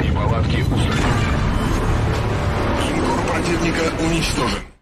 Неполадки устранены. Линкор противника уничтожен.